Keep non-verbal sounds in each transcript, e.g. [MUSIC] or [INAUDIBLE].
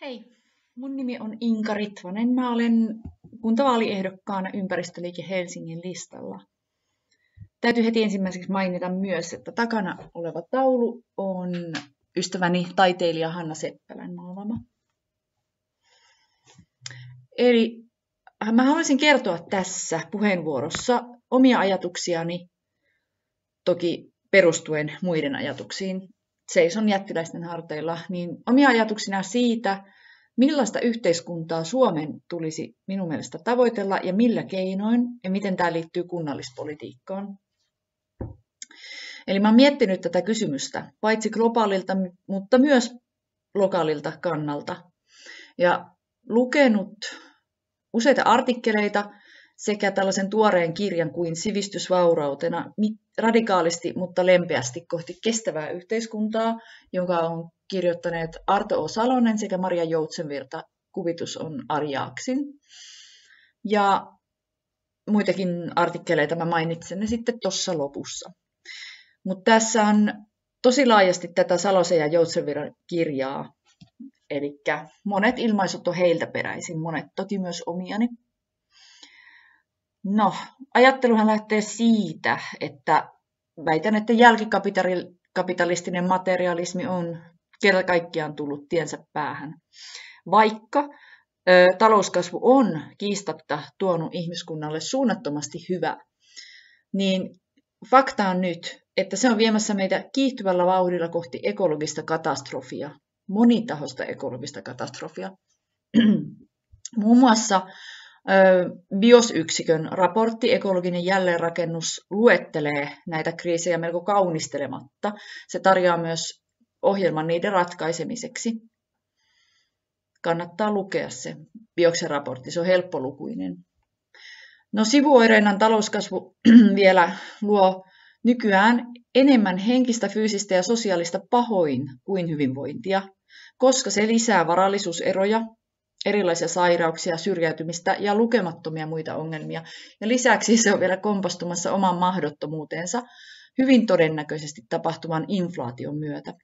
Hei, mun nimi on Inka Ritvanen. Mä olen kuntavaaliehdokkaana ympäristöliike Helsingin listalla. Täytyy heti ensimmäiseksi mainita myös, että takana oleva taulu on ystäväni taiteilija Hanna Seppälän maalaama. Eli mä haluaisin kertoa tässä puheenvuorossa omia ajatuksiani, toki perustuen muiden ajatuksiin seison jättiläisten harteilla, niin omia ajatuksina siitä, millaista yhteiskuntaa Suomen tulisi minun mielestä tavoitella ja millä keinoin ja miten tämä liittyy kunnallispolitiikkaan. Eli mä olen miettinyt tätä kysymystä paitsi globaalilta, mutta myös lokaalilta kannalta ja lukenut useita artikkeleita sekä tällaisen tuoreen kirjan kuin sivistysvaurautena radikaalisti, mutta lempeästi kohti kestävää yhteiskuntaa, jonka on kirjoittaneet Arto O. Salonen sekä Maria Joutsenvirta. Kuvitus on Arjaaksin. Ja muitakin artikkeleita mä mainitsen ne sitten tuossa lopussa. Mutta tässä on tosi laajasti tätä Salosen ja Joutsenvirran kirjaa. Eli monet ilmaisut on heiltä peräisin, monet toki myös omiani. No, ajatteluhan lähtee siitä, että väitän, että jälkikapitalistinen materialismi on kerta kaikkiaan tullut tiensä päähän. Vaikka ö, talouskasvu on kiistatta tuonut ihmiskunnalle suunnattomasti hyvä, niin fakta on nyt, että se on viemässä meitä kiihtyvällä vauhdilla kohti ekologista katastrofia, monitahosta ekologista katastrofia. [CLEARS THROAT] Muun muassa BIOS-yksikön raportti Ekologinen jälleenrakennus luettelee näitä kriisejä melko kaunistelematta. Se tarjoaa myös ohjelman niiden ratkaisemiseksi. Kannattaa lukea se Bioksen raportti, se on helppolukuinen. No sivuoireinan talouskasvu [CLEARS THROAT] vielä luo nykyään enemmän henkistä, fyysistä ja sosiaalista pahoin kuin hyvinvointia, koska se lisää varallisuuseroja erilaisia sairauksia, syrjäytymistä ja lukemattomia muita ongelmia. Ja lisäksi se on vielä kompastumassa oman mahdottomuutensa hyvin todennäköisesti tapahtuvan inflaation myötä.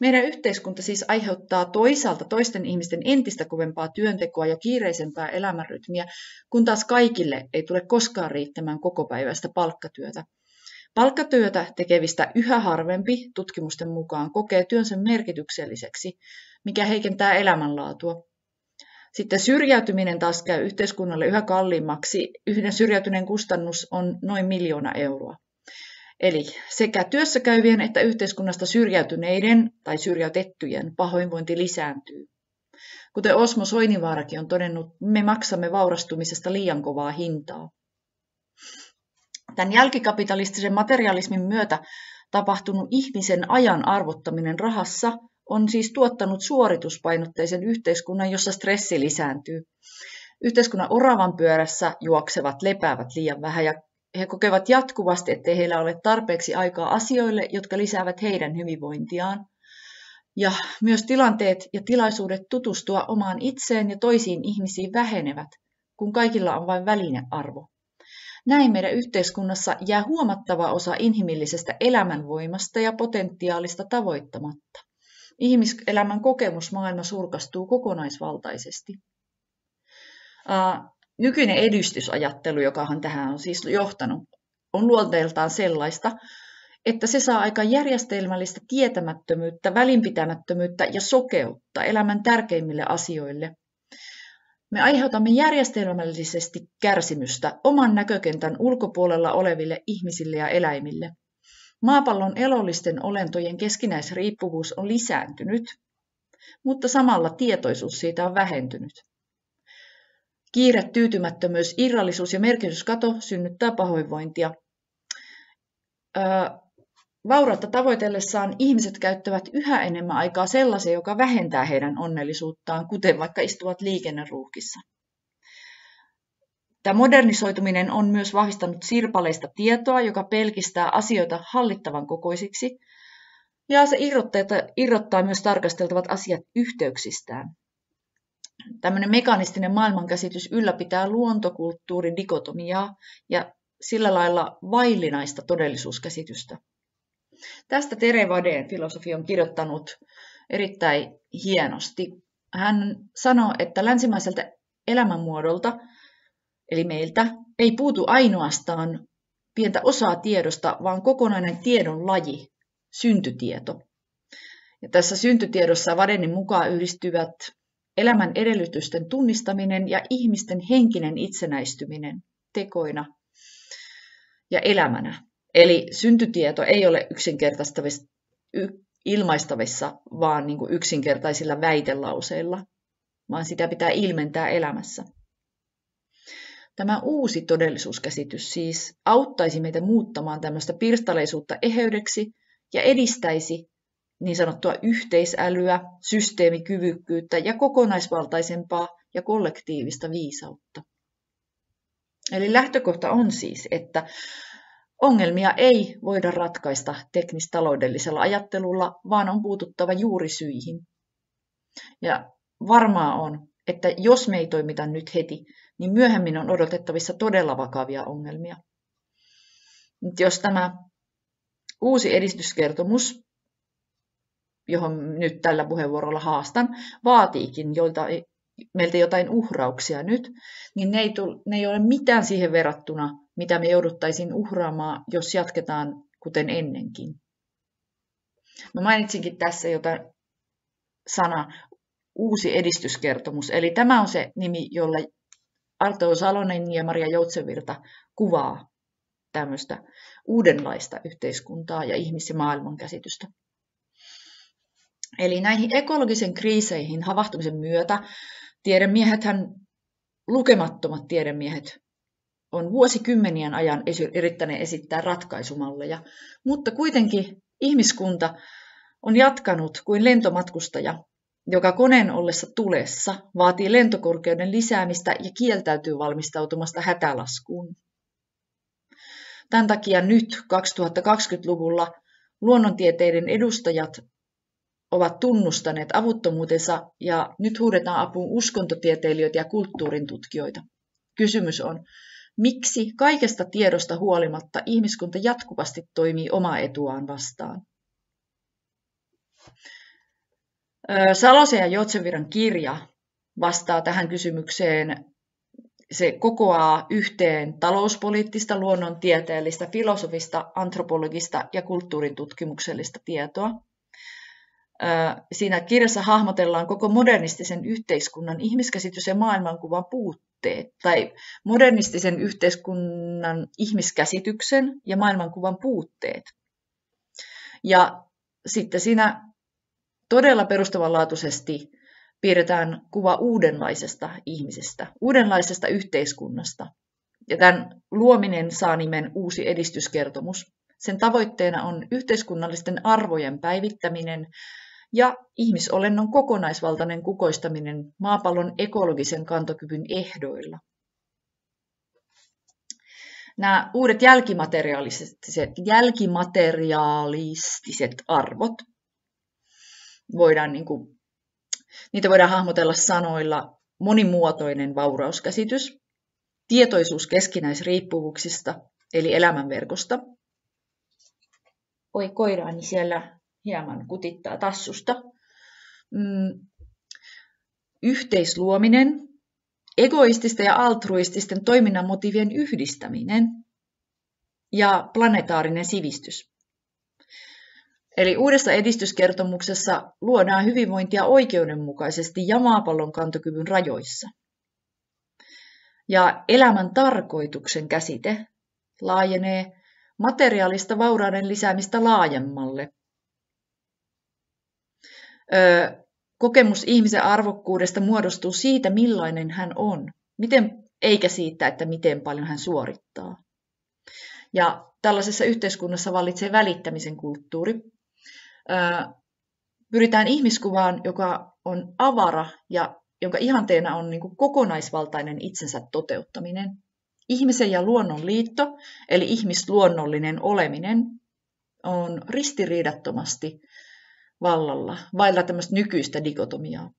Meidän yhteiskunta siis aiheuttaa toisaalta toisten ihmisten entistä kovempaa työntekoa ja kiireisempää elämänrytmiä, kun taas kaikille ei tule koskaan riittämään kokopäiväistä palkkatyötä. Palkkatyötä tekevistä yhä harvempi tutkimusten mukaan kokee työnsä merkitykselliseksi, mikä heikentää elämänlaatua. Sitten syrjäytyminen taas käy yhteiskunnalle yhä kalliimmaksi. Yhden syrjäytyneen kustannus on noin miljoona euroa. Eli sekä työssä käyvien että yhteiskunnasta syrjäytyneiden tai syrjäytettyjen pahoinvointi lisääntyy. Kuten Osmo Soinivaarakin on todennut, me maksamme vaurastumisesta liian kovaa hintaa. Tämän jälkikapitalistisen materialismin myötä tapahtunut ihmisen ajan arvottaminen rahassa on siis tuottanut suorituspainotteisen yhteiskunnan, jossa stressi lisääntyy. Yhteiskunnan oravan pyörässä juoksevat lepäävät liian vähän ja he kokevat jatkuvasti, ettei heillä ole tarpeeksi aikaa asioille, jotka lisäävät heidän hyvinvointiaan. Ja myös tilanteet ja tilaisuudet tutustua omaan itseen ja toisiin ihmisiin vähenevät, kun kaikilla on vain välinearvo. Näin meidän yhteiskunnassa jää huomattava osa inhimillisestä elämänvoimasta ja potentiaalista tavoittamatta. Ihmiselämän kokemusmaailma surkastuu kokonaisvaltaisesti. Nykyinen edistysajattelu, jokahan tähän on siis johtanut, on luonteeltaan sellaista, että se saa aika järjestelmällistä tietämättömyyttä, välinpitämättömyyttä ja sokeutta elämän tärkeimmille asioille. Me aiheutamme järjestelmällisesti kärsimystä oman näkökentän ulkopuolella oleville ihmisille ja eläimille. Maapallon elollisten olentojen keskinäisriippuvuus on lisääntynyt, mutta samalla tietoisuus siitä on vähentynyt. Kiire, tyytymättömyys, irrallisuus ja merkityskato synnyttää pahoinvointia. Vaurautta tavoitellessaan ihmiset käyttävät yhä enemmän aikaa sellaiseen, joka vähentää heidän onnellisuuttaan, kuten vaikka istuvat liikenneruuhkissa. Tämä modernisoituminen on myös vahvistanut sirpaleista tietoa, joka pelkistää asioita hallittavan kokoisiksi, ja se irrottaa, myös tarkasteltavat asiat yhteyksistään. Tämmöinen mekanistinen maailmankäsitys ylläpitää luontokulttuurin dikotomiaa ja sillä lailla vaillinaista todellisuuskäsitystä. Tästä Tere Vadeen filosofi on kirjoittanut erittäin hienosti. Hän sanoi, että länsimaiselta elämänmuodolta, eli meiltä, ei puutu ainoastaan pientä osaa tiedosta, vaan kokonainen tiedon laji, syntytieto. Ja tässä syntytiedossa Vadenin mukaan yhdistyvät elämän edellytysten tunnistaminen ja ihmisten henkinen itsenäistyminen tekoina ja elämänä. Eli syntytieto ei ole yksinkertaistavissa, ilmaistavissa, vaan niin kuin yksinkertaisilla väitelauseilla, vaan sitä pitää ilmentää elämässä. Tämä uusi todellisuuskäsitys siis auttaisi meitä muuttamaan tämmöistä pirstaleisuutta eheydeksi ja edistäisi niin sanottua yhteisälyä, systeemikyvykkyyttä ja kokonaisvaltaisempaa ja kollektiivista viisautta. Eli lähtökohta on siis, että ongelmia ei voida ratkaista teknistaloudellisella ajattelulla, vaan on puututtava juurisyihin. Ja varmaa on, että jos me ei toimita nyt heti, niin myöhemmin on odotettavissa todella vakavia ongelmia. Nyt jos tämä uusi edistyskertomus, johon nyt tällä puheenvuorolla haastan, vaatiikin joilta, meiltä jotain uhrauksia nyt, niin ne ei, tule, ne ei ole mitään siihen verrattuna, mitä me jouduttaisiin uhraamaan, jos jatketaan kuten ennenkin. Mä mainitsinkin tässä jotain sana uusi edistyskertomus. Eli tämä on se nimi, jolla Arto Salonen ja Maria Joutsenvirta kuvaa tämmöistä uudenlaista yhteiskuntaa ja ihmis- ja maailmankäsitystä. Eli näihin ekologisen kriiseihin havahtumisen myötä tiedemiehethän, lukemattomat tiedemiehet, on vuosikymmenien ajan yrittäneet esittää ratkaisumalleja, mutta kuitenkin ihmiskunta on jatkanut kuin lentomatkustaja joka koneen ollessa tulessa vaatii lentokorkeuden lisäämistä ja kieltäytyy valmistautumasta hätälaskuun. Tämän takia nyt 2020-luvulla luonnontieteiden edustajat ovat tunnustaneet avuttomuutensa ja nyt huudetaan apuun uskontotieteilijöitä ja kulttuurin tutkijoita. Kysymys on, miksi kaikesta tiedosta huolimatta ihmiskunta jatkuvasti toimii omaa etuaan vastaan? Salosen ja Jotseviran kirja vastaa tähän kysymykseen. Se kokoaa yhteen talouspoliittista, luonnontieteellistä, filosofista, antropologista ja kulttuuritutkimuksellista tietoa. Siinä kirjassa hahmotellaan koko modernistisen yhteiskunnan ihmiskäsitys ja maailmankuvan puutteet, tai modernistisen yhteiskunnan ihmiskäsityksen ja maailmankuvan puutteet. Ja sitten siinä todella perustavanlaatuisesti piirretään kuva uudenlaisesta ihmisestä, uudenlaisesta yhteiskunnasta. Ja tämän luominen saa nimen Uusi edistyskertomus. Sen tavoitteena on yhteiskunnallisten arvojen päivittäminen ja ihmisolennon kokonaisvaltainen kukoistaminen maapallon ekologisen kantokyvyn ehdoilla. Nämä uudet jälkimateriaalistiset, jälkimateriaalistiset arvot voidaan, niin kuin, niitä voidaan hahmotella sanoilla monimuotoinen vaurauskäsitys, tietoisuus keskinäisriippuvuuksista, eli elämänverkosta. Oi koiraani siellä hieman kutittaa tassusta. Mm, yhteisluominen, egoististen ja altruististen toiminnan motiivien yhdistäminen ja planetaarinen sivistys. Eli uudessa edistyskertomuksessa luodaan hyvinvointia oikeudenmukaisesti ja maapallon kantokyvyn rajoissa. Ja elämän tarkoituksen käsite laajenee materiaalista vaurauden lisäämistä laajemmalle. Kokemus ihmisen arvokkuudesta muodostuu siitä, millainen hän on, miten, eikä siitä, että miten paljon hän suorittaa. Ja tällaisessa yhteiskunnassa vallitsee välittämisen kulttuuri, pyritään ihmiskuvaan, joka on avara ja jonka ihanteena on niin kokonaisvaltainen itsensä toteuttaminen. Ihmisen ja luonnon liitto, eli ihmisluonnollinen oleminen, on ristiriidattomasti vallalla, vailla tämmöistä nykyistä dikotomiaa.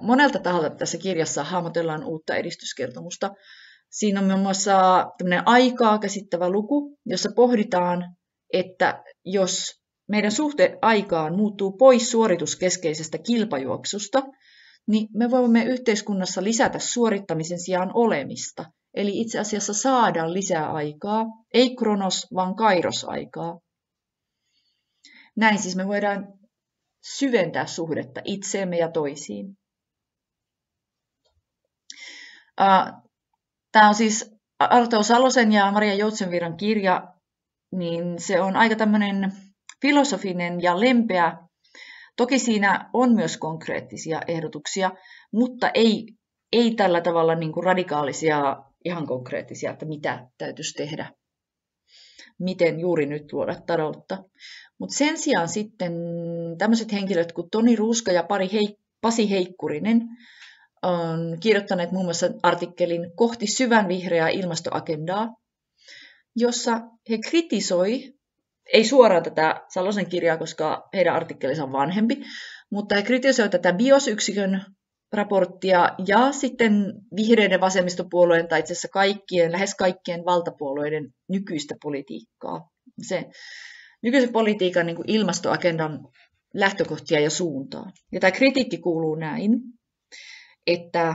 Monelta taholta tässä kirjassa hahmotellaan uutta edistyskertomusta. Siinä on muun muassa aikaa käsittävä luku, jossa pohditaan että jos meidän suhte aikaan muuttuu pois suorituskeskeisestä kilpajuoksusta, niin me voimme yhteiskunnassa lisätä suorittamisen sijaan olemista. Eli itse asiassa saada lisää aikaa, ei kronos, vaan kairosaikaa. Näin siis me voidaan syventää suhdetta itseemme ja toisiin. Tämä on siis Arto Salosen ja Maria Joutsenviran kirja, niin se on aika tämmöinen filosofinen ja lempeä. Toki siinä on myös konkreettisia ehdotuksia, mutta ei, ei tällä tavalla niin kuin radikaalisia, ihan konkreettisia, että mitä täytyisi tehdä, miten juuri nyt luoda taloutta. Mutta sen sijaan sitten tämmöiset henkilöt kuin Toni Ruuska ja Pari Hei, Pasi Heikkurinen on kirjoittaneet muun muassa artikkelin Kohti syvän vihreää ilmastoagendaa, jossa he kritisoi, ei suoraan tätä Salosen kirjaa, koska heidän artikkelinsa on vanhempi, mutta he kritisoivat tätä BIOS-yksikön raporttia ja sitten vihreiden vasemmistopuolueen tai itse asiassa kaikkien, lähes kaikkien valtapuolueiden nykyistä politiikkaa. Se nykyisen politiikan niin kuin ilmastoagendan lähtökohtia ja suuntaa. Ja tämä kritiikki kuuluu näin, että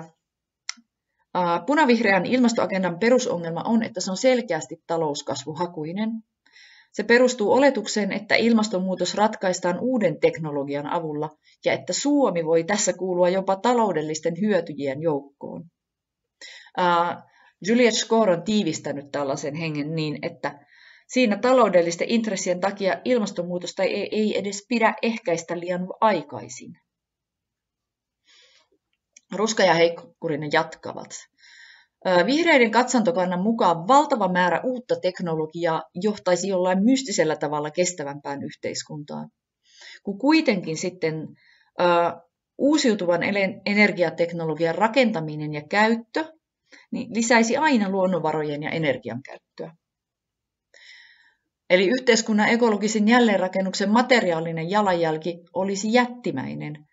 punavihreän ilmastoagendan perusongelma on, että se on selkeästi talouskasvuhakuinen. Se perustuu oletukseen, että ilmastonmuutos ratkaistaan uuden teknologian avulla ja että Suomi voi tässä kuulua jopa taloudellisten hyötyjien joukkoon. Juliet Skor on tiivistänyt tällaisen hengen niin, että Siinä taloudellisten intressien takia ilmastonmuutosta ei, ei edes pidä ehkäistä liian aikaisin. Ruska ja Heikkurinen jatkavat. Vihreiden katsantokannan mukaan valtava määrä uutta teknologiaa johtaisi jollain mystisellä tavalla kestävämpään yhteiskuntaan. Kun kuitenkin sitten uusiutuvan energiateknologian rakentaminen ja käyttö niin lisäisi aina luonnonvarojen ja energian käyttöä. Eli yhteiskunnan ekologisen jälleenrakennuksen materiaalinen jalanjälki olisi jättimäinen,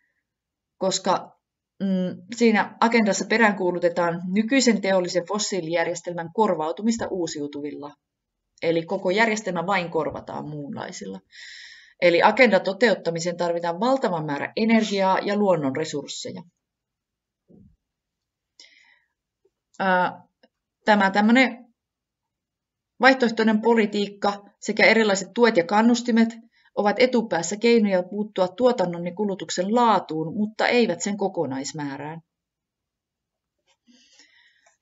koska mm, siinä agendassa peräänkuulutetaan nykyisen teollisen fossiilijärjestelmän korvautumista uusiutuvilla. Eli koko järjestelmä vain korvataan muunlaisilla. Eli agenda toteuttamiseen tarvitaan valtavan määrä energiaa ja luonnon resursseja. Tämä tämmöinen Vaihtoehtoinen politiikka sekä erilaiset tuet ja kannustimet ovat etupäässä keinoja puuttua tuotannon ja kulutuksen laatuun, mutta eivät sen kokonaismäärään.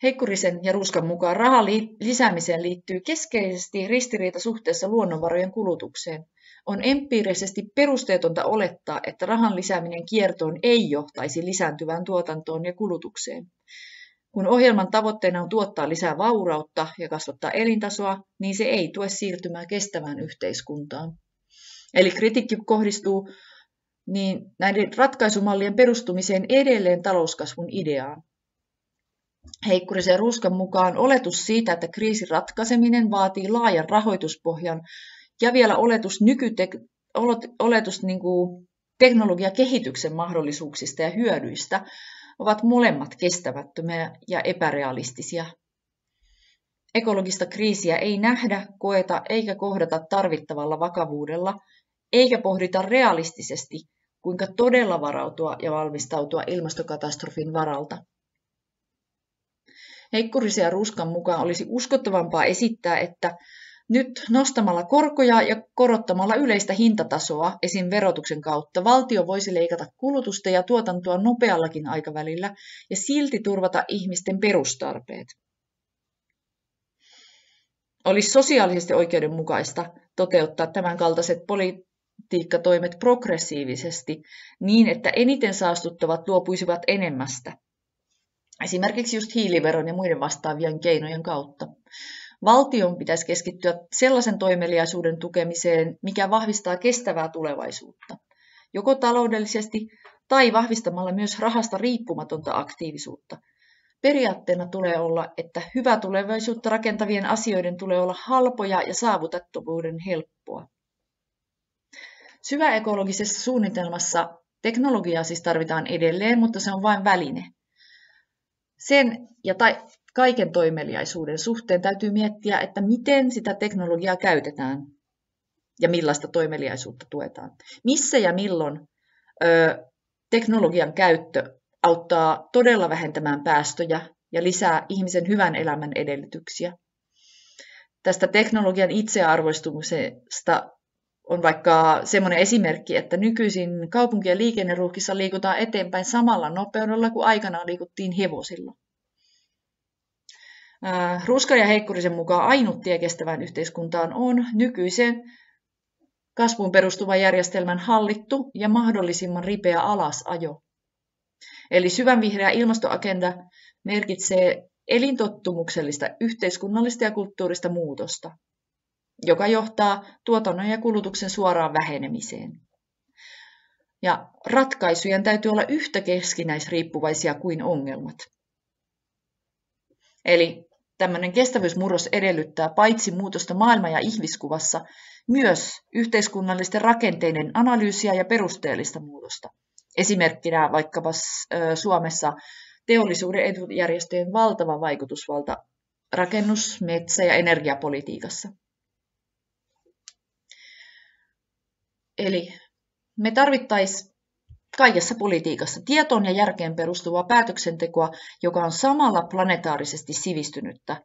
Heikkurisen ja Ruskan mukaan rahan lisäämiseen liittyy keskeisesti ristiriita suhteessa luonnonvarojen kulutukseen. On empiirisesti perusteetonta olettaa, että rahan lisääminen kiertoon ei johtaisi lisääntyvään tuotantoon ja kulutukseen. Kun ohjelman tavoitteena on tuottaa lisää vaurautta ja kasvattaa elintasoa, niin se ei tue siirtymää kestävään yhteiskuntaan. Eli kritiikki kohdistuu niin näiden ratkaisumallien perustumiseen edelleen talouskasvun ideaan. Heikkurisen Ruskan mukaan oletus siitä, että kriisin ratkaiseminen vaatii laajan rahoituspohjan ja vielä oletus, nykytek- oletus niin kuin teknologiakehityksen mahdollisuuksista ja hyödyistä ovat molemmat kestämättömiä ja epärealistisia. Ekologista kriisiä ei nähdä, koeta eikä kohdata tarvittavalla vakavuudella, eikä pohdita realistisesti, kuinka todella varautua ja valmistautua ilmastokatastrofin varalta. Heikkurisen ja Ruskan mukaan olisi uskottavampaa esittää, että nyt nostamalla korkoja ja korottamalla yleistä hintatasoa esim. verotuksen kautta valtio voisi leikata kulutusta ja tuotantoa nopeallakin aikavälillä ja silti turvata ihmisten perustarpeet. Olisi sosiaalisesti oikeudenmukaista toteuttaa tämän kaltaiset politiikkatoimet progressiivisesti niin, että eniten saastuttavat luopuisivat enemmästä. Esimerkiksi just hiiliveron ja muiden vastaavien keinojen kautta. Valtion pitäisi keskittyä sellaisen toimeliaisuuden tukemiseen, mikä vahvistaa kestävää tulevaisuutta, joko taloudellisesti tai vahvistamalla myös rahasta riippumatonta aktiivisuutta. Periaatteena tulee olla, että hyvä tulevaisuutta rakentavien asioiden tulee olla halpoja ja saavutettavuuden helppoa. Syväekologisessa suunnitelmassa teknologiaa siis tarvitaan edelleen, mutta se on vain väline. Sen ja tai kaiken toimeliaisuuden suhteen täytyy miettiä, että miten sitä teknologiaa käytetään. ja millaista toimeliaisuutta tuetaan. Missä ja milloin ö, teknologian käyttö auttaa todella vähentämään päästöjä ja lisää ihmisen hyvän elämän edellytyksiä. Tästä teknologian itsearvoistumisesta on vaikka semmoinen esimerkki, että nykyisin kaupunkien liikenneruuhkissa liikutaan eteenpäin samalla nopeudella kuin aikanaan liikuttiin hevosilla. Ruska ja Heikkurisen mukaan ainut tie kestävään yhteiskuntaan on nykyisen kasvuun perustuvan järjestelmän hallittu ja mahdollisimman ripeä alasajo. Eli syvän vihreä ilmastoagenda merkitsee elintottumuksellista yhteiskunnallista ja kulttuurista muutosta, joka johtaa tuotannon ja kulutuksen suoraan vähenemiseen. Ja ratkaisujen täytyy olla yhtä keskinäisriippuvaisia kuin ongelmat. Eli tämmöinen kestävyysmurros edellyttää paitsi muutosta maailma- ja ihmiskuvassa, myös yhteiskunnallisten rakenteiden analyysiä ja perusteellista muutosta. Esimerkkinä vaikkapa Suomessa teollisuuden etujärjestöjen valtava vaikutusvalta rakennus-, metsä- ja energiapolitiikassa. Eli me tarvittaisiin kaikessa politiikassa tietoon ja järkeen perustuvaa päätöksentekoa, joka on samalla planetaarisesti sivistynyttä,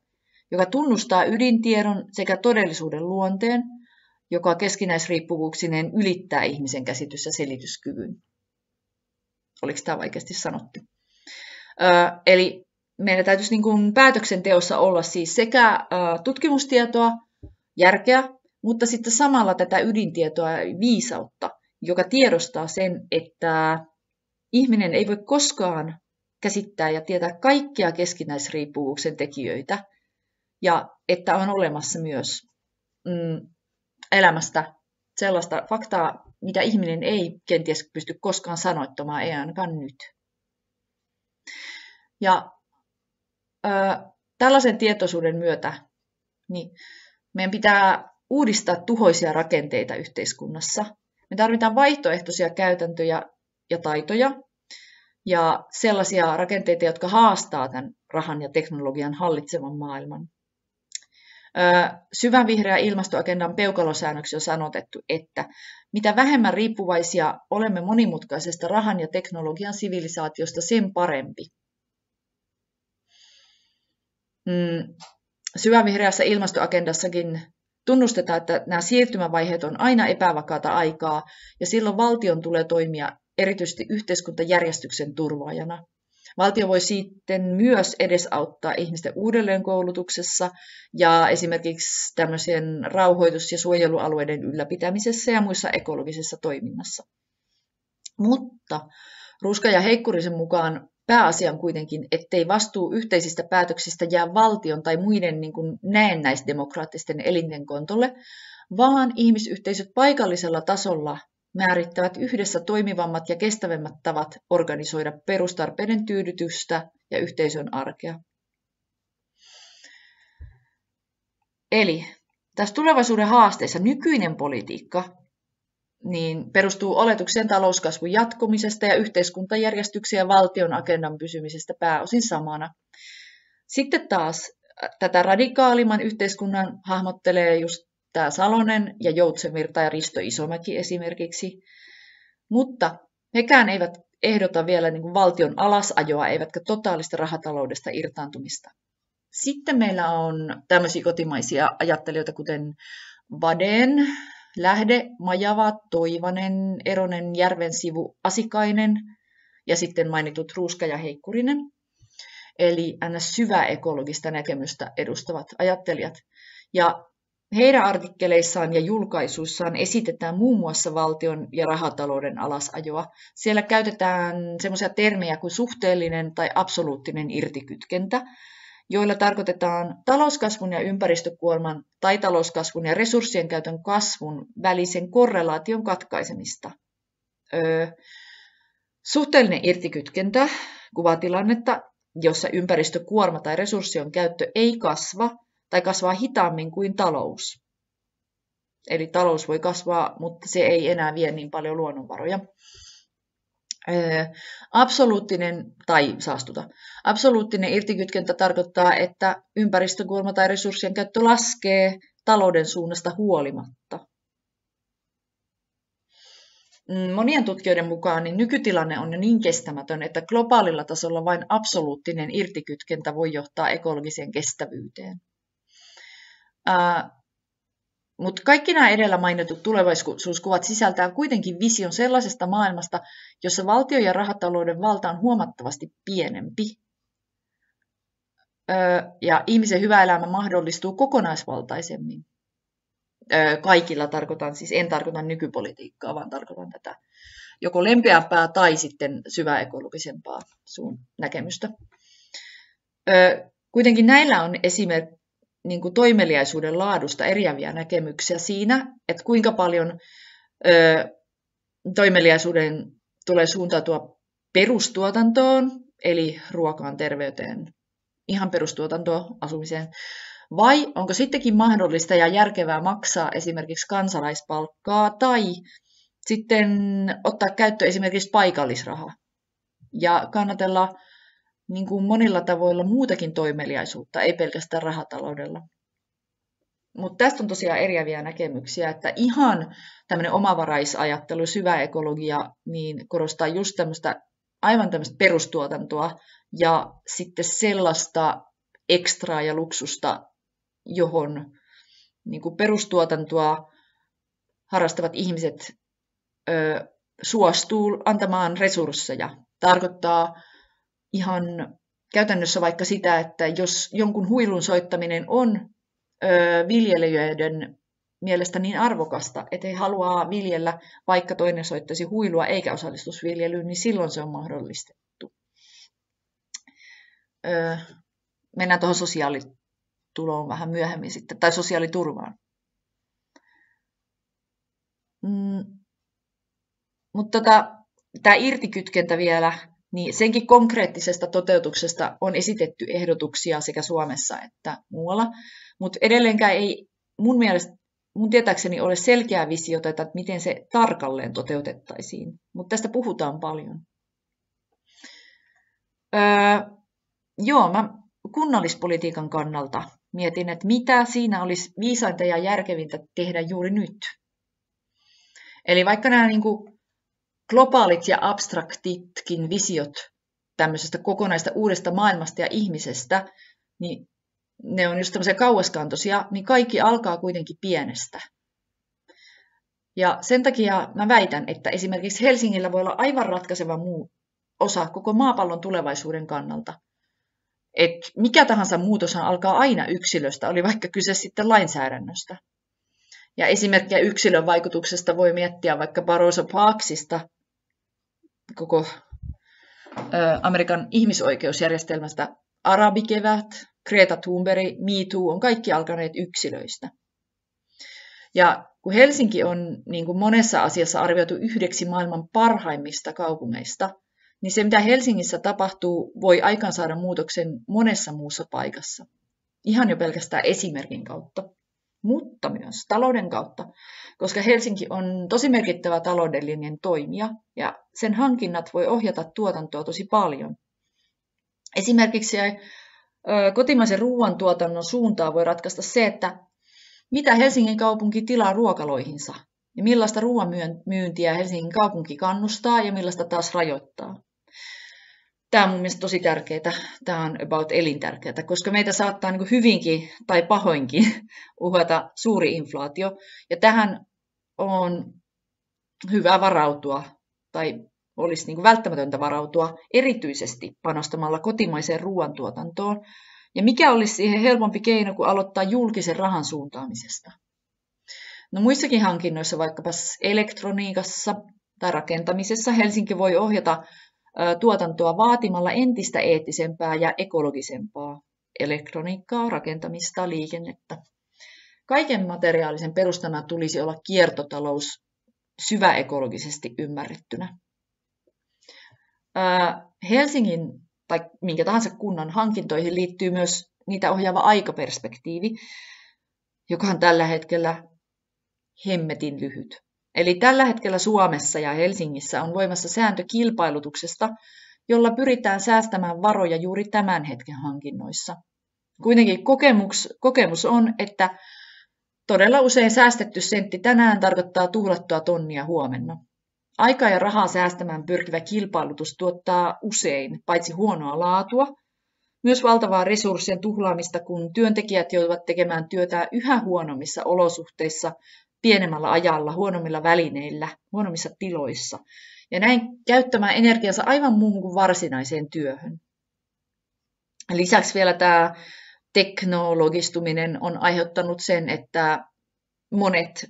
joka tunnustaa ydintiedon sekä todellisuuden luonteen, joka keskinäisriippuvuuksineen ylittää ihmisen käsitys- ja selityskyvyn. Oliko tämä vaikeasti sanottu? Ö, eli meidän täytyisi niin kuin päätöksenteossa olla siis sekä ö, tutkimustietoa, järkeä, mutta sitten samalla tätä ydintietoa ja viisautta, joka tiedostaa sen, että ihminen ei voi koskaan käsittää ja tietää kaikkia keskinäisriippuvuuksen tekijöitä, ja että on olemassa myös mm, elämästä sellaista faktaa, mitä ihminen ei kenties pysty koskaan sanoittamaan, ei ainakaan nyt. Ja ö, tällaisen tietoisuuden myötä niin meidän pitää uudistaa tuhoisia rakenteita yhteiskunnassa. Me tarvitaan vaihtoehtoisia käytäntöjä ja taitoja ja sellaisia rakenteita, jotka haastaa tämän rahan ja teknologian hallitsevan maailman. Syvän vihreä ilmastoagendan peukalosäännöksi on sanotettu, että mitä vähemmän riippuvaisia olemme monimutkaisesta rahan ja teknologian sivilisaatiosta, sen parempi. Mm, syvävihreässä ilmastoagendassakin tunnustetaan, että nämä siirtymävaiheet on aina epävakaata aikaa ja silloin valtion tulee toimia erityisesti yhteiskuntajärjestyksen turvaajana. Valtio voi sitten myös edesauttaa ihmisten uudelleenkoulutuksessa ja esimerkiksi tämmöisen rauhoitus- ja suojelualueiden ylläpitämisessä ja muissa ekologisessa toiminnassa. Mutta Ruska ja Heikkurisen mukaan pääasia on kuitenkin, ettei vastuu yhteisistä päätöksistä jää valtion tai muiden niin kuin näennäisdemokraattisten elinten kontolle, vaan ihmisyhteisöt paikallisella tasolla määrittävät yhdessä toimivammat ja kestävämmät tavat organisoida perustarpeiden tyydytystä ja yhteisön arkea. Eli tässä tulevaisuuden haasteessa nykyinen politiikka niin perustuu oletukseen talouskasvun jatkumisesta ja yhteiskuntajärjestyksen ja valtion agendan pysymisestä pääosin samana. Sitten taas tätä radikaalimman yhteiskunnan hahmottelee just tämä Salonen ja Joutsenvirta ja Risto Isomäki esimerkiksi. Mutta hekään eivät ehdota vielä niin kuin valtion alasajoa, eivätkä totaalista rahataloudesta irtaantumista. Sitten meillä on tämmöisiä kotimaisia ajattelijoita, kuten Vaden, Lähde, Majava, Toivanen, Eronen, Järvensivu, Asikainen ja sitten mainitut Ruuska ja Heikkurinen. Eli ns. syvää ekologista näkemystä edustavat ajattelijat. Ja heidän artikkeleissaan ja julkaisuissaan esitetään muun muassa valtion ja rahatalouden alasajoa. Siellä käytetään semmoisia termejä kuin suhteellinen tai absoluuttinen irtikytkentä, joilla tarkoitetaan talouskasvun ja ympäristökuorman tai talouskasvun ja resurssien käytön kasvun välisen korrelaation katkaisemista. Öö, suhteellinen irtikytkentä kuvaa tilannetta, jossa ympäristökuorma tai resurssien käyttö ei kasva tai kasvaa hitaammin kuin talous. Eli talous voi kasvaa, mutta se ei enää vie niin paljon luonnonvaroja. Absoluuttinen tai saastuta. Absoluuttinen irtikytkentä tarkoittaa, että ympäristökuorma tai resurssien käyttö laskee talouden suunnasta huolimatta. mm, monien tutkijoiden mukaan niin nykytilanne on jo niin kestämätön, että globaalilla tasolla vain absoluuttinen irtikytkentä voi johtaa ekologiseen kestävyyteen. Mutta kaikki nämä edellä mainitut tulevaisuuskuvat sisältää kuitenkin vision sellaisesta maailmasta, jossa valtio- ja rahatalouden valta on huomattavasti pienempi. ja ihmisen hyvä elämä mahdollistuu kokonaisvaltaisemmin. kaikilla tarkoitan, siis en tarkoita nykypolitiikkaa, vaan tarkoitan tätä joko lempeämpää tai sitten syväekologisempaa suun näkemystä. kuitenkin näillä on esimerkki niin kuin toimeliaisuuden laadusta eriäviä näkemyksiä siinä, että kuinka paljon ö, toimeliaisuuden tulee suuntautua perustuotantoon, eli ruokaan, terveyteen, ihan perustuotantoon, asumiseen, vai onko sittenkin mahdollista ja järkevää maksaa esimerkiksi kansalaispalkkaa tai sitten ottaa käyttöön esimerkiksi paikallisraha ja kannatella niin kuin monilla tavoilla muutakin toimeliaisuutta, ei pelkästään rahataloudella. Mutta tästä on tosiaan eriäviä näkemyksiä, että ihan tämmöinen omavaraisajattelu, syvä ekologia, niin korostaa just tämmöistä aivan tämmöistä perustuotantoa ja sitten sellaista ekstraa ja luksusta, johon niin kuin perustuotantoa harrastavat ihmiset ö, suostuu antamaan resursseja. Tarkoittaa ihan käytännössä vaikka sitä, että jos jonkun huilun soittaminen on viljelijöiden mielestä niin arvokasta, että he haluaa viljellä, vaikka toinen soittaisi huilua eikä osallistus viljelyyn, niin silloin se on mahdollistettu. Mennään tuohon sosiaalituloon vähän myöhemmin sitten, tai sosiaaliturvaan. Mm, mutta tota, tämä irtikytkentä vielä niin senkin konkreettisesta toteutuksesta on esitetty ehdotuksia sekä Suomessa että muualla, mutta edelleenkään ei mun mielestä, mun tietääkseni ole selkeää visiota, että miten se tarkalleen toteutettaisiin, mutta tästä puhutaan paljon. Öö, joo, mä kunnallispolitiikan kannalta mietin, että mitä siinä olisi viisainta ja järkevintä tehdä juuri nyt. Eli vaikka nämä niin kuin globaalit ja abstraktitkin visiot tämmöisestä kokonaista uudesta maailmasta ja ihmisestä, niin ne on just tämmöisiä kauaskantoisia, niin kaikki alkaa kuitenkin pienestä. Ja sen takia mä väitän, että esimerkiksi Helsingillä voi olla aivan ratkaiseva muu osa koko maapallon tulevaisuuden kannalta. Et mikä tahansa muutoshan alkaa aina yksilöstä, oli vaikka kyse sitten lainsäädännöstä. Ja esimerkkiä yksilön vaikutuksesta voi miettiä vaikka Barroso Parksista, koko Amerikan ihmisoikeusjärjestelmästä arabikevät, Greta Thunberg, Me Too on kaikki alkaneet yksilöistä. Ja kun Helsinki on niin kuin monessa asiassa arvioitu yhdeksi maailman parhaimmista kaupungeista, niin se mitä Helsingissä tapahtuu voi aikaansaada muutoksen monessa muussa paikassa. Ihan jo pelkästään esimerkin kautta mutta myös talouden kautta, koska Helsinki on tosi merkittävä taloudellinen toimija ja sen hankinnat voi ohjata tuotantoa tosi paljon. Esimerkiksi kotimaisen ruoantuotannon suuntaa voi ratkaista se, että mitä Helsingin kaupunki tilaa ruokaloihinsa ja millaista ruoan myyntiä Helsingin kaupunki kannustaa ja millaista taas rajoittaa. Tämä on mun mielestä tosi tärkeää. Tämä on about elintärkeää, koska meitä saattaa niin hyvinkin tai pahoinkin [LAUGHS] uhata suuri inflaatio. Ja tähän on hyvä varautua tai olisi niin välttämätöntä varautua erityisesti panostamalla kotimaiseen ruoantuotantoon. Ja mikä olisi siihen helpompi keino kuin aloittaa julkisen rahan suuntaamisesta? No muissakin hankinnoissa, vaikkapa elektroniikassa tai rakentamisessa, Helsinki voi ohjata tuotantoa vaatimalla entistä eettisempää ja ekologisempaa elektroniikkaa, rakentamista, liikennettä. Kaiken materiaalisen perustana tulisi olla kiertotalous syväekologisesti ymmärrettynä. Helsingin tai minkä tahansa kunnan hankintoihin liittyy myös niitä ohjaava aikaperspektiivi, joka on tällä hetkellä hemmetin lyhyt. Eli tällä hetkellä Suomessa ja Helsingissä on voimassa sääntö kilpailutuksesta, jolla pyritään säästämään varoja juuri tämän hetken hankinnoissa. Kuitenkin kokemus, kokemus on, että todella usein säästetty sentti tänään tarkoittaa tuhlattua tonnia huomenna. Aikaa ja rahaa säästämään pyrkivä kilpailutus tuottaa usein paitsi huonoa laatua, myös valtavaa resurssien tuhlaamista, kun työntekijät joutuvat tekemään työtä yhä huonommissa olosuhteissa, pienemmällä ajalla, huonommilla välineillä, huonommissa tiloissa, ja näin käyttämään energiansa aivan muuhun kuin varsinaiseen työhön. Lisäksi vielä tämä teknologistuminen on aiheuttanut sen, että monet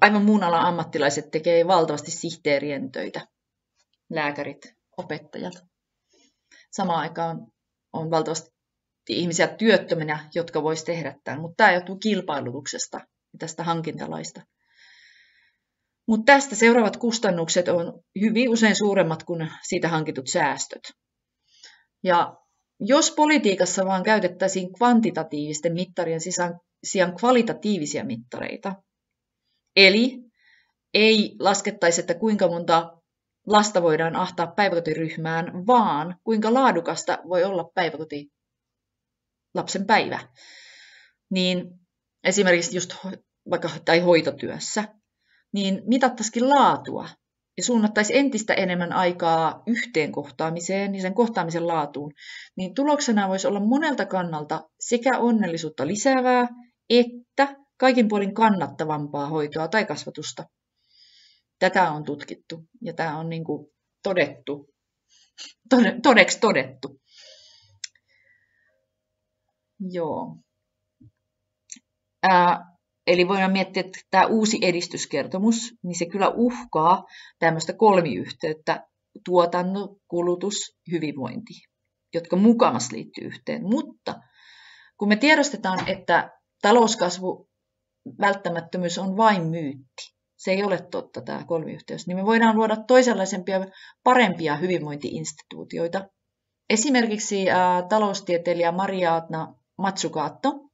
aivan muun alan ammattilaiset tekee valtavasti sihteerien töitä, lääkärit, opettajat. Samaan aikaan on valtavasti ihmisiä työttöminä, jotka voisi tehdä tämän, mutta tämä johtuu kilpailutuksesta tästä hankintalaista. Mutta tästä seuraavat kustannukset on hyvin usein suuremmat kuin siitä hankitut säästöt. Ja jos politiikassa vaan käytettäisiin kvantitatiivisten mittarien sijaan kvalitatiivisia mittareita, eli ei laskettaisi, että kuinka monta lasta voidaan ahtaa päiväkotiryhmään, vaan kuinka laadukasta voi olla päiväkoti lapsen päivä. Niin esimerkiksi just vaikka tai hoitotyössä, niin mitattaisikin laatua ja suunnattaisiin entistä enemmän aikaa yhteen kohtaamiseen ja sen kohtaamisen laatuun, niin tuloksena voisi olla monelta kannalta sekä onnellisuutta lisäävää että kaikin puolin kannattavampaa hoitoa tai kasvatusta. Tätä on tutkittu ja tämä on niin kuin todettu, todeksi todettu. Joo. Ää, Eli voidaan miettiä, että tämä uusi edistyskertomus, niin se kyllä uhkaa tämmöistä kolmiyhteyttä, tuotanto, kulutus, hyvinvointi, jotka mukamas liittyy yhteen. Mutta kun me tiedostetaan, että talouskasvu välttämättömyys on vain myytti, se ei ole totta tämä kolmiyhteys, niin me voidaan luoda toisenlaisempia, parempia hyvinvointiinstituutioita. Esimerkiksi ää, taloustieteilijä Mariaatna Matsukaatto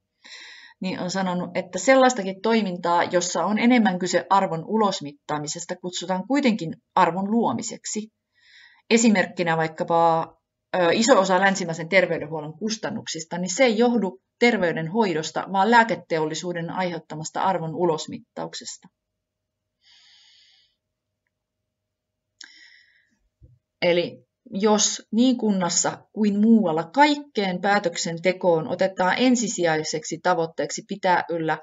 niin on sanonut, että sellaistakin toimintaa, jossa on enemmän kyse arvon ulosmittaamisesta, kutsutaan kuitenkin arvon luomiseksi. Esimerkkinä vaikkapa iso osa länsimäisen terveydenhuollon kustannuksista, niin se ei johdu terveydenhoidosta, vaan lääketeollisuuden aiheuttamasta arvon ulosmittauksesta. Eli jos niin kunnassa kuin muualla kaikkeen päätöksentekoon otetaan ensisijaiseksi tavoitteeksi pitää yllä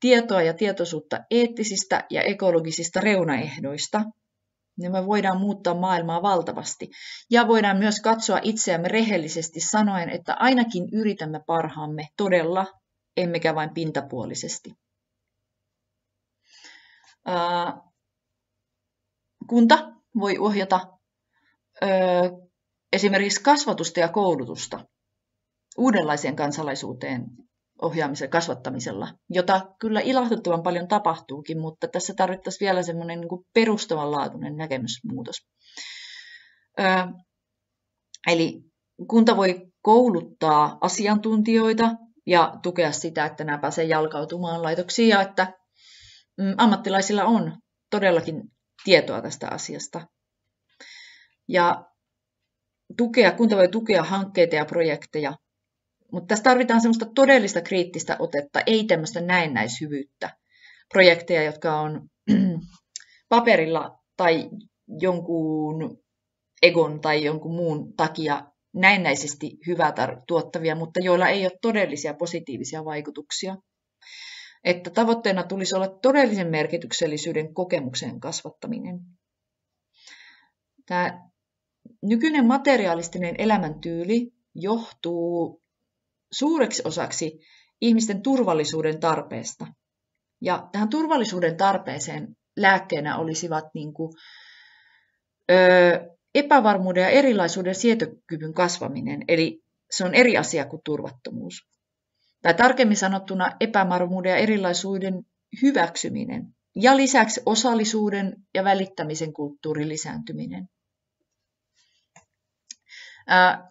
tietoa ja tietoisuutta eettisistä ja ekologisista reunaehdoista, niin me voidaan muuttaa maailmaa valtavasti. Ja voidaan myös katsoa itseämme rehellisesti sanoen, että ainakin yritämme parhaamme todella, emmekä vain pintapuolisesti. Kunta voi ohjata esimerkiksi kasvatusta ja koulutusta uudenlaiseen kansalaisuuteen ohjaamisen kasvattamisella, jota kyllä ilahduttavan paljon tapahtuukin, mutta tässä tarvittaisiin vielä semmoinen niin perustavanlaatuinen näkemysmuutos. Ö, eli kunta voi kouluttaa asiantuntijoita ja tukea sitä, että nämä pääsee jalkautumaan laitoksiin ja että mm, ammattilaisilla on todellakin tietoa tästä asiasta ja tukea, kunta voi tukea hankkeita ja projekteja, mutta tässä tarvitaan semmoista todellista kriittistä otetta, ei tämmöistä näennäishyvyyttä. Projekteja, jotka on [CLEARS THROAT] paperilla tai jonkun egon tai jonkun muun takia näennäisesti hyvää tuottavia, mutta joilla ei ole todellisia positiivisia vaikutuksia. Että tavoitteena tulisi olla todellisen merkityksellisyyden kokemuksen kasvattaminen. Tämä nykyinen materialistinen elämäntyyli johtuu suureksi osaksi ihmisten turvallisuuden tarpeesta. Ja tähän turvallisuuden tarpeeseen lääkkeenä olisivat niin kuin, ö, epävarmuuden ja erilaisuuden sietokyvyn kasvaminen, eli se on eri asia kuin turvattomuus. Tai tarkemmin sanottuna epävarmuuden ja erilaisuuden hyväksyminen ja lisäksi osallisuuden ja välittämisen kulttuurin lisääntyminen.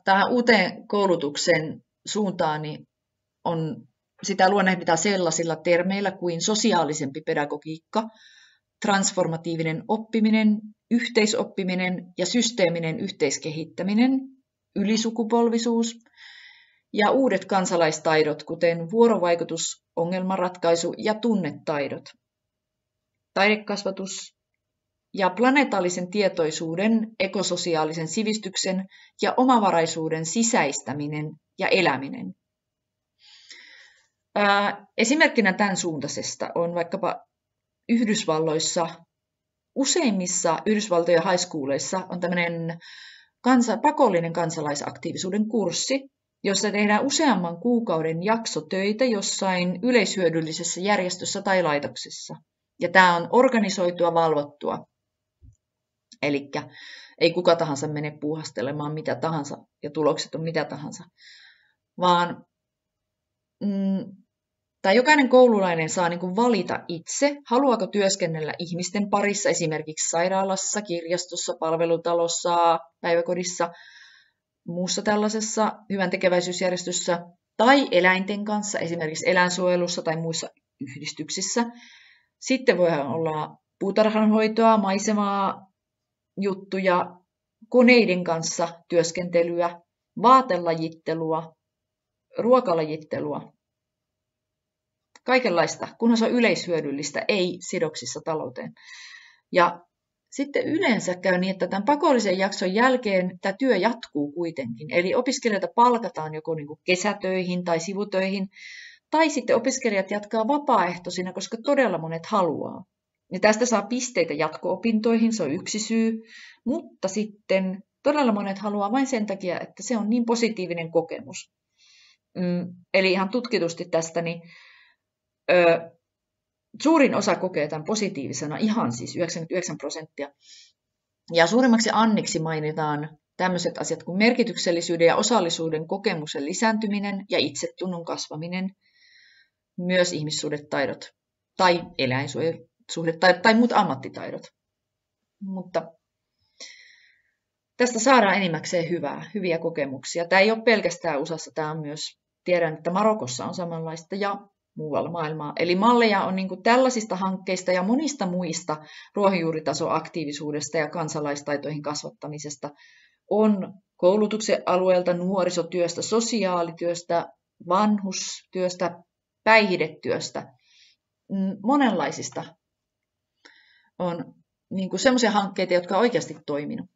Tähän uuteen koulutuksen suuntaan niin on, sitä luonnehditaan sellaisilla termeillä kuin sosiaalisempi pedagogiikka, transformatiivinen oppiminen, yhteisoppiminen ja systeeminen yhteiskehittäminen, ylisukupolvisuus ja uudet kansalaistaidot, kuten vuorovaikutus, ongelmanratkaisu ja tunnetaidot. Taidekasvatus, ja planetaalisen tietoisuuden, ekososiaalisen sivistyksen ja omavaraisuuden sisäistäminen ja eläminen. Esimerkkinä tämän suuntaisesta on vaikkapa Yhdysvalloissa, useimmissa Yhdysvaltojen high on tämmöinen kansa, pakollinen kansalaisaktiivisuuden kurssi, jossa tehdään useamman kuukauden jakso töitä jossain yleishyödyllisessä järjestössä tai laitoksessa. Ja tämä on organisoitua, valvottua. Eli ei kuka tahansa mene puuhastelemaan mitä tahansa ja tulokset on mitä tahansa, vaan mm, tai jokainen koululainen saa niin kuin valita itse, haluaako työskennellä ihmisten parissa, esimerkiksi sairaalassa, kirjastossa, palvelutalossa, päiväkodissa, muussa tällaisessa hyvän tekeväisyysjärjestössä, tai eläinten kanssa, esimerkiksi eläinsuojelussa tai muissa yhdistyksissä. Sitten voi olla puutarhanhoitoa, maisemaa, juttuja, koneiden kanssa työskentelyä, vaatelajittelua, ruokalajittelua, kaikenlaista, kunhan se on yleishyödyllistä, ei sidoksissa talouteen. Ja sitten yleensä käy niin, että tämän pakollisen jakson jälkeen tämä työ jatkuu kuitenkin. Eli opiskelijoita palkataan joko niin kesätöihin tai sivutöihin, tai sitten opiskelijat jatkaa vapaaehtoisina, koska todella monet haluaa. Ja tästä saa pisteitä jatko-opintoihin, se on yksi syy, mutta sitten todella monet haluaa vain sen takia, että se on niin positiivinen kokemus. Mm, eli ihan tutkitusti tästä, niin ö, suurin osa kokee tämän positiivisena, ihan siis 99 prosenttia. Ja suurimmaksi anniksi mainitaan tämmöiset asiat kuin merkityksellisyyden ja osallisuuden kokemuksen lisääntyminen ja itsetunnon kasvaminen, myös ihmissuhdetaidot tai eläinsuhde tai, tai muut ammattitaidot. Mutta tästä saadaan enimmäkseen hyvää, hyviä kokemuksia. Tämä ei ole pelkästään USAssa, tämä on myös, tiedän, että Marokossa on samanlaista ja muualla maailmaa. Eli malleja on niin tällaisista hankkeista ja monista muista ruohonjuuritasoaktiivisuudesta ja kansalaistaitoihin kasvattamisesta on koulutuksen alueelta, nuorisotyöstä, sosiaalityöstä, vanhustyöstä, päihdetyöstä, mm, monenlaisista on niin kuin sellaisia hankkeita, jotka on oikeasti toiminut.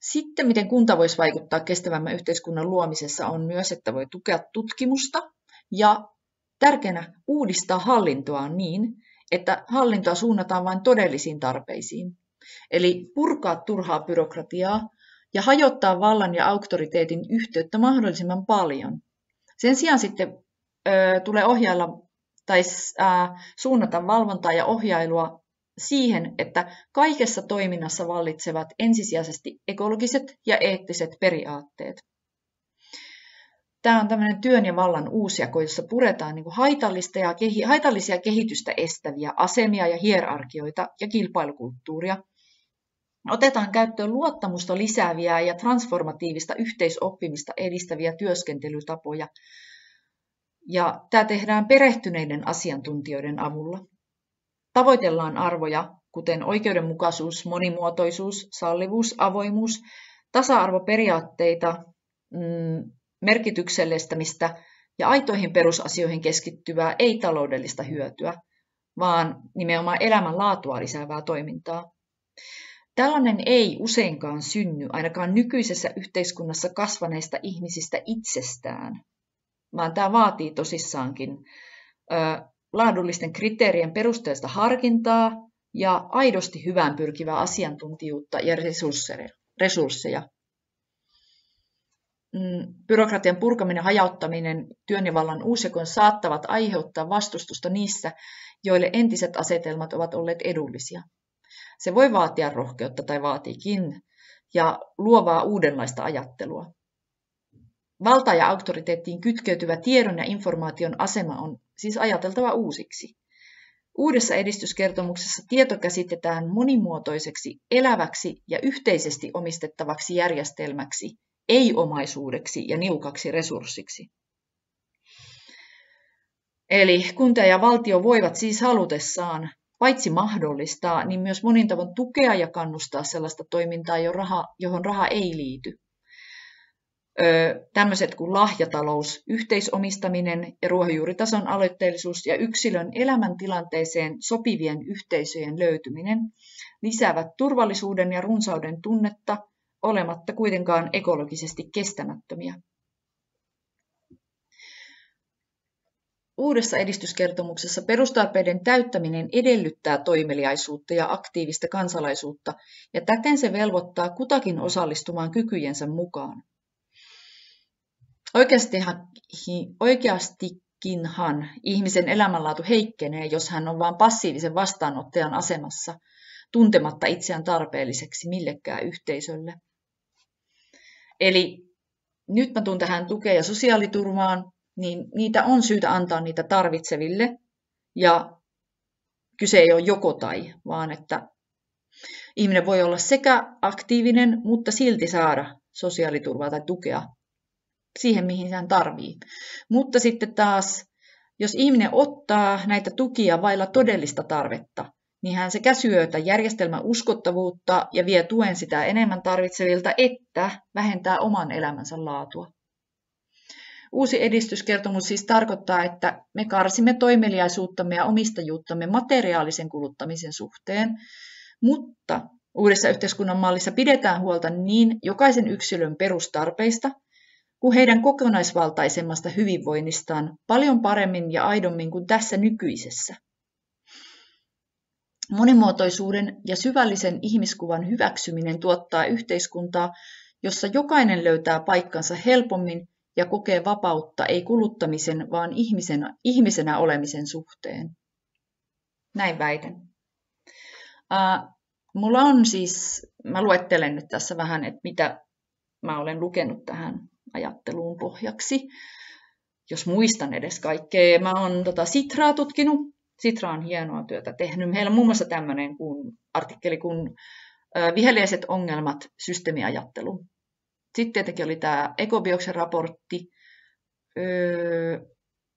Sitten miten kunta voisi vaikuttaa kestävämmän yhteiskunnan luomisessa on myös, että voi tukea tutkimusta ja tärkeänä uudistaa hallintoa niin, että hallintoa suunnataan vain todellisiin tarpeisiin. Eli purkaa turhaa byrokratiaa ja hajottaa vallan ja auktoriteetin yhteyttä mahdollisimman paljon. Sen sijaan sitten ö, tulee ohjailla tai suunnata valvontaa ja ohjailua siihen, että kaikessa toiminnassa vallitsevat ensisijaisesti ekologiset ja eettiset periaatteet. Tämä on tämmöinen työn ja vallan uusjako, jossa puretaan niin haitallista ja kehi, haitallisia kehitystä estäviä asemia ja hierarkioita ja kilpailukulttuuria. Otetaan käyttöön luottamusta lisääviä ja transformatiivista yhteisoppimista edistäviä työskentelytapoja. Ja tämä tehdään perehtyneiden asiantuntijoiden avulla. Tavoitellaan arvoja, kuten oikeudenmukaisuus, monimuotoisuus, sallivuus, avoimuus, tasa-arvoperiaatteita, mm, merkityksellistämistä ja aitoihin perusasioihin keskittyvää ei-taloudellista hyötyä, vaan nimenomaan elämänlaatua lisäävää toimintaa. Tällainen ei useinkaan synny ainakaan nykyisessä yhteiskunnassa kasvaneista ihmisistä itsestään, vaan tämä vaatii tosissaankin laadullisten kriteerien perusteista harkintaa ja aidosti hyvään pyrkivää asiantuntijuutta ja resursseja. Mm, byrokratian purkaminen ja hajauttaminen työn ja vallan uusjakoon saattavat aiheuttaa vastustusta niissä, joille entiset asetelmat ovat olleet edullisia. Se voi vaatia rohkeutta tai vaatiikin ja luovaa uudenlaista ajattelua. Valta ja auktoriteettiin kytkeytyvä tiedon ja informaation asema on siis ajateltava uusiksi. Uudessa edistyskertomuksessa tieto käsitetään monimuotoiseksi, eläväksi ja yhteisesti omistettavaksi järjestelmäksi, ei-omaisuudeksi ja niukaksi resurssiksi. Eli kunta ja valtio voivat siis halutessaan paitsi mahdollistaa, niin myös monin tavoin tukea ja kannustaa sellaista toimintaa, johon raha ei liity. Tämmöiset kuin lahjatalous, yhteisomistaminen ja ruohonjuuritason aloitteellisuus ja yksilön elämäntilanteeseen sopivien yhteisöjen löytyminen lisäävät turvallisuuden ja runsauden tunnetta olematta kuitenkaan ekologisesti kestämättömiä. Uudessa edistyskertomuksessa perustarpeiden täyttäminen edellyttää toimeliaisuutta ja aktiivista kansalaisuutta, ja täten se velvoittaa kutakin osallistumaan kykyjensä mukaan. Oikeastihan, oikeastikinhan ihmisen elämänlaatu heikkenee, jos hän on vain passiivisen vastaanottajan asemassa, tuntematta itseään tarpeelliseksi millekään yhteisölle. Eli nyt mä tuun tähän tukeen ja sosiaaliturvaan, niin niitä on syytä antaa niitä tarvitseville. Ja kyse ei ole joko tai, vaan että ihminen voi olla sekä aktiivinen, mutta silti saada sosiaaliturvaa tai tukea siihen, mihin hän tarvii. Mutta sitten taas, jos ihminen ottaa näitä tukia vailla todellista tarvetta, niin hän sekä syötä järjestelmän uskottavuutta ja vie tuen sitä enemmän tarvitsevilta, että vähentää oman elämänsä laatua. Uusi edistyskertomus siis tarkoittaa, että me karsimme toimeliaisuuttamme ja omistajuuttamme materiaalisen kuluttamisen suhteen, mutta uudessa yhteiskunnan mallissa pidetään huolta niin jokaisen yksilön perustarpeista kuin heidän kokonaisvaltaisemmasta hyvinvoinnistaan paljon paremmin ja aidommin kuin tässä nykyisessä. Monimuotoisuuden ja syvällisen ihmiskuvan hyväksyminen tuottaa yhteiskuntaa, jossa jokainen löytää paikkansa helpommin ja kokee vapautta ei kuluttamisen, vaan ihmisen, ihmisenä olemisen suhteen. Näin väitän. Uh, mulla on siis, mä luettelen nyt tässä vähän, että mitä mä olen lukenut tähän ajatteluun pohjaksi, jos muistan edes kaikkea. Mä oon tota Sitraa tutkinut. Sitra on hienoa työtä tehnyt. Meillä on muun muassa tämmöinen kuin, artikkeli kuin Viheliäiset ongelmat, systeemiajattelu. Sitten tietenkin oli tämä Ekobioksen raportti.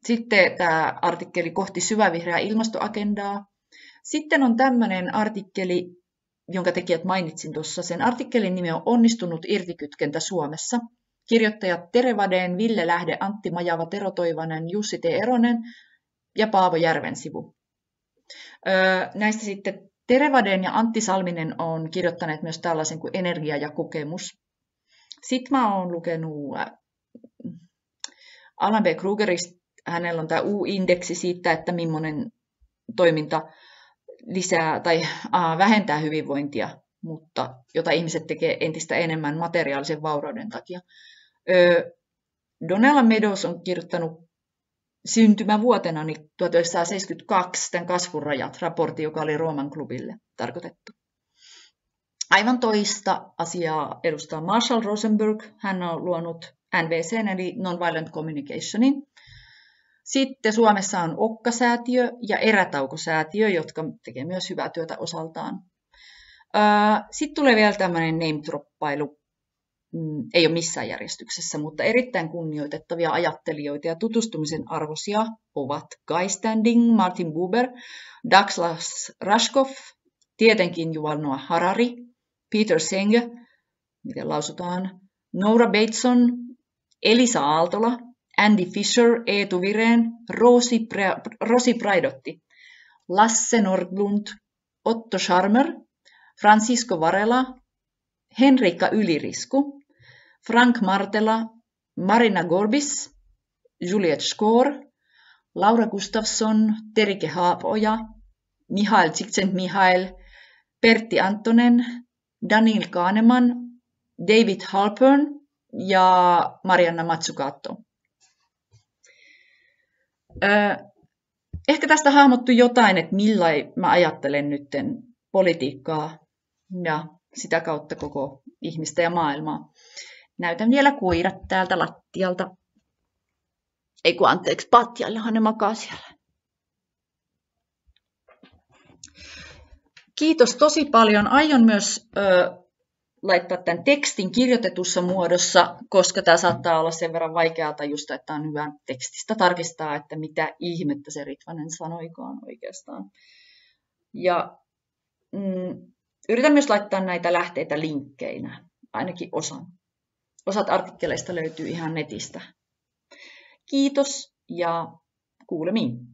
Sitten tämä artikkeli kohti syvävihreää ilmastoagendaa. Sitten on tämmöinen artikkeli, jonka tekijät mainitsin tuossa. Sen artikkelin nimi on Onnistunut irtikytkentä Suomessa. Kirjoittajat Terevadeen, Ville Lähde, Antti Majava, Tero Toivanen, Jussi T. Eronen ja Paavo Järvensivu. näistä sitten Terevadeen ja Antti Salminen on kirjoittaneet myös tällaisen kuin Energia ja kokemus. Sitten mä oon lukenut äh, Alan B. Krugerista, hänellä on tämä U-indeksi siitä, että millainen toiminta lisää tai äh, vähentää hyvinvointia, mutta jota ihmiset tekee entistä enemmän materiaalisen vaurauden takia. Donella Meadows on kirjoittanut syntymävuotena 1972 tämän kasvurajat raportti, joka oli Rooman klubille tarkoitettu. Aivan toista asiaa edustaa Marshall Rosenberg. Hän on luonut NVC eli Nonviolent Communicationin. Sitten Suomessa on Okka-säätiö ja Erätauko-säätiö, jotka tekee myös hyvää työtä osaltaan. Sitten tulee vielä tämmöinen name-droppailu. Mm, ei ole missään järjestyksessä, mutta erittäin kunnioitettavia ajattelijoita ja tutustumisen arvoisia ovat Guy Standing, Martin Buber, Douglas Rashkoff, tietenkin Yuval Noah Harari, Peter Senge, miten lausutaan, Nora Bateson, Elisa Aaltola, Andy Fisher, Eetu Vireen, Rosi, Pre- Rosi Praidotti, Lasse Nordlund, Otto Scharmer, Francisco Varela, Henrikka Ylirisku, Frank Martela, Marina Gorbis, Juliet Skor, Laura Gustafsson, Terike Haapoja, Mihail Csikszent-Mihail, Pertti Antonen, Daniel Kahneman, David Halpern ja Marianna Matsukato. Ehkä tästä hahmottui jotain, että millä mä ajattelen nytten politiikkaa ja sitä kautta koko ihmistä ja maailmaa. Näytän vielä koirat täältä lattialta. Ei kun anteeksi, patjallahan ne makaa siellä. Kiitos tosi paljon. Aion myös ö, laittaa tämän tekstin kirjoitetussa muodossa, koska tämä saattaa olla sen verran vaikeaa tajusta, että on hyvä tekstistä tarkistaa, että mitä ihmettä se Ritvanen sanoikaan oikeastaan. Ja mm, yritän myös laittaa näitä lähteitä linkkeinä, ainakin osan. Osat artikkeleista löytyy ihan netistä. Kiitos ja kuulemiin.